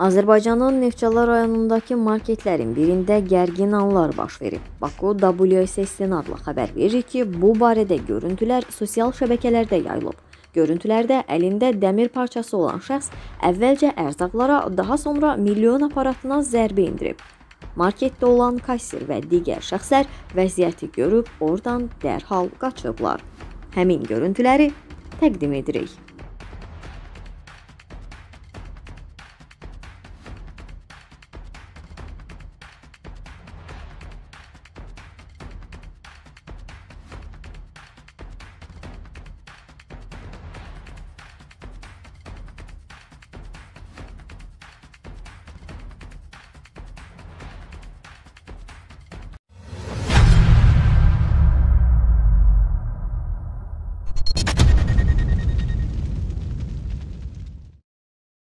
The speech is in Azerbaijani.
Azərbaycanın Neftçala rayonundakı marketlərin birində gərgin anlar baş verib. Baku WSS-in adlı xəbər verir ki, bu barədə görüntülər sosial şəbəkələrdə yayılıb. Görüntülərdə əlində dəmir parçası olan şəxs əvvəlcə ərzaqlara, daha sonra milyon aparatına zərbə indirib. Marketdə olan kassir və digər şəxslər vəziyyəti görüb oradan dərhal qaçıblar. Həmin görüntüləri təqdim edirik.